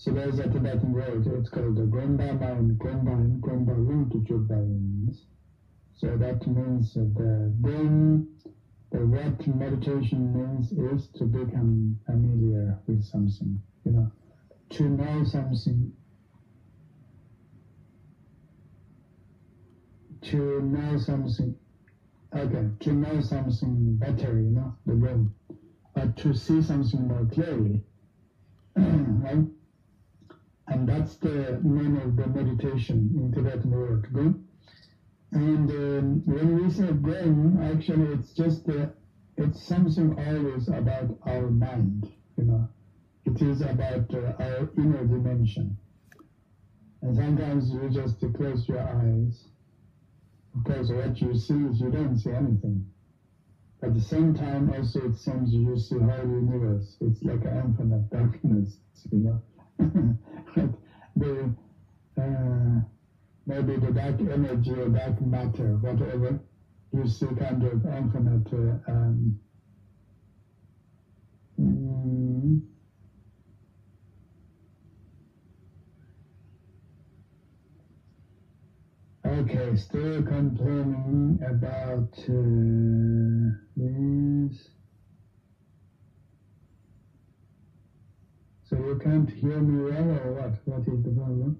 So there's a Tibetan word, it's called the Gomba Main, Gomba in Gomba means. So that means the then the what meditation means is to become familiar with something, you know, to know something, to know something, okay, to know something better, you know, the room, but to see something more clearly, right? And that's the name of the meditation in Tibetan word, good? And um, when we say brain, actually it's just uh, it's something always about our mind, you know. It is about uh, our inner dimension. And sometimes you just close your eyes because what you see is you don't see anything. At the same time, also it seems you see whole universe. It's like an infinite darkness, you know. the uh, maybe the dark energy or dark matter, whatever, you see kind of infinite. Uh, um, mm, Okay, still complaining about uh, So you can't hear me well or what? What is the problem?